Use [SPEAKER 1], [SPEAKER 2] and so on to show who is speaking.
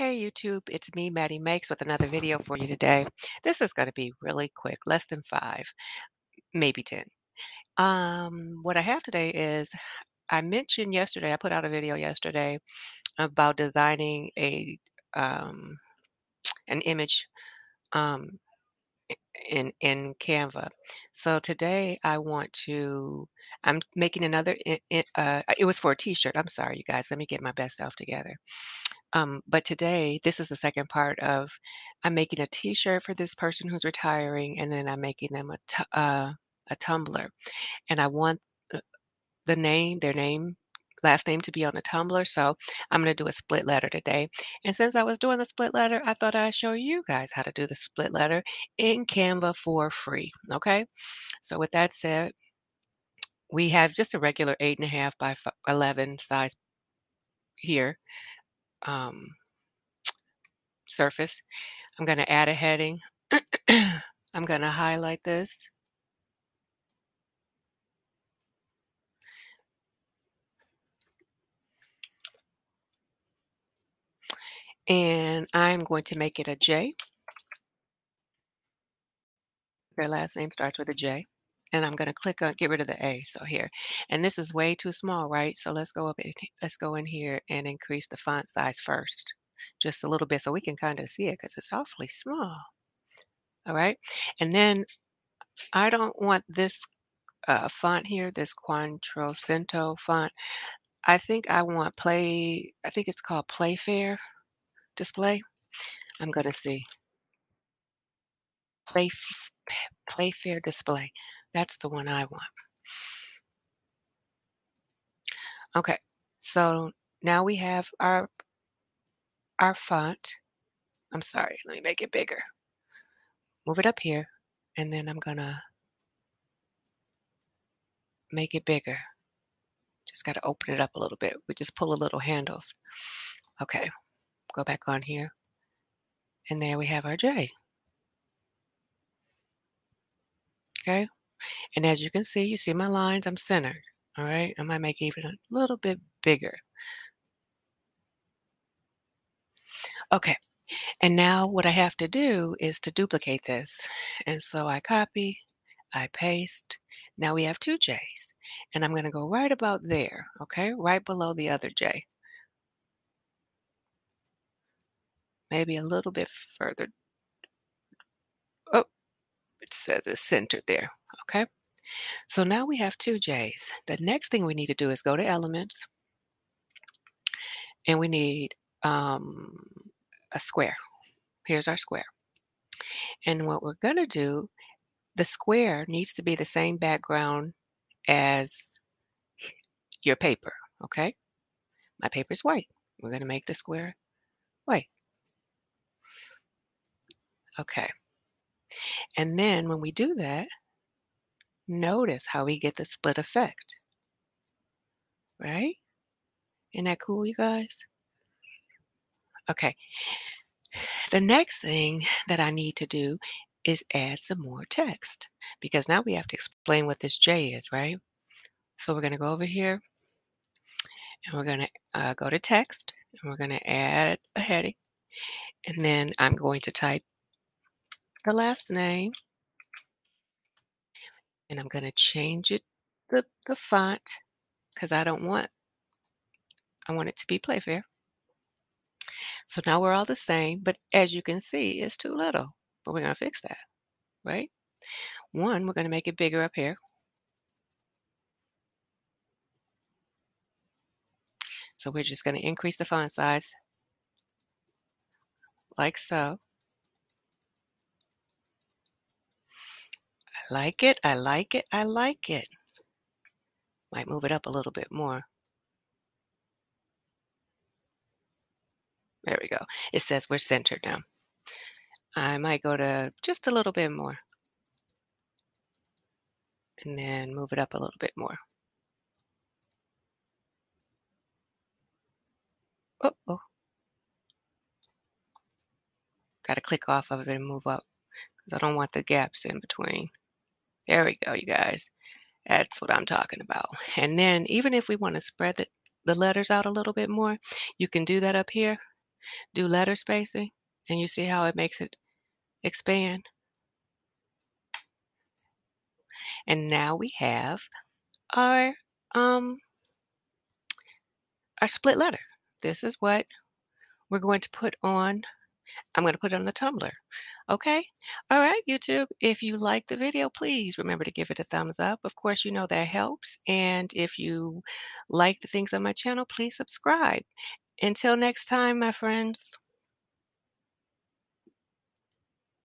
[SPEAKER 1] Hey YouTube, it's me, MatiMakes, with another video for you today. This is going to be really quick, less than five, maybe 10. Um, what I have today is, I mentioned yesterday, I put out a video yesterday about designing a um, an image um, in in Canva. So today I want to, I'm making another, uh, it was for a t-shirt. I'm sorry, you guys. Let me get my best self together. Um, but today, this is the second part of I'm making a T-shirt for this person who's retiring, and then I'm making them a uh, a tumbler, and I want uh, the name, their name, last name to be on the tumbler. So I'm going to do a split letter today. And since I was doing the split letter, I thought I'd show you guys how to do the split letter in Canva for free. Okay. So with that said, we have just a regular eight and a half by f- 11 size here um, surface. I'm going to add a heading. I'm going to highlight this. And I'm going to make it a J. Their last name starts with a J. And I'm going to click on get rid of the A. So here. And this is way too small, right? So let's go up let's go in here and increase the font size first. Just a little bit so we can kind of see it because it's awfully small. All right. And then I don't want this uh, font here, this Quattrocento font. I think I want play, I think it's called Playfair display. I'm going to see. Play, Playfair display. That's the one I want. Okay, so now we have our our font. I'm sorry, let me make it bigger. Move it up here, and then I'm gonna make it bigger. Just gotta open it up a little bit. We just pull the little handles. Okay, go back on here, and there we have our J. Okay, and as you can see, you see my lines. I'm centered. All right, I might make it even a little bit bigger. Okay, and now what I have to do is to duplicate this. And so I copy, I paste. Now we have two J's. And I'm going to go right about there, okay? Right below the other J. Maybe a little bit further. It says it's centered there, okay? So now we have two J's. The next thing we need to do is go to Elements, and we need um, a square. Here's our square. And what we're going to do, the square needs to be the same background as your paper, okay? My paper is white. We're going to make the square white. Okay. And then when we do that, notice how we get the split effect, right? Isn't that cool, you guys? Okay. The next thing that I need to do is add some more text because now we have to explain what this J is, right? So we're going to go over here and we're going to uh, go to text and we're going to add a heading. And then I'm going to type the last name and I'm going to change it, the, the font, because I don't want, I want it to be Playfair. So now we're all the same, but as you can see, it's too little, but we're going to fix that, right? One, we're going to make it bigger up here. So we're just going to increase the font size like so. Like it, I like it, I like it. Might move it up a little bit more. There we go. It says we're centered now. I might go to just a little bit more. And then move it up a little bit more. Oh, oh. Got to click off of it and move up because I don't want the gaps in between. There we go, you guys. That's what I'm talking about. And then even if we want to spread the, the letters out a little bit more, you can do that up here. do letter spacing, and you see how it makes it expand. And now we have our um, our split letter. This is what we're going to put on I'm going to put it on the tumbler. Okay? All right, YouTube. If you like the video, please remember to give it a thumbs up. Of course, you know that helps. And if you like the things on my channel, please subscribe. Until next time, my friends.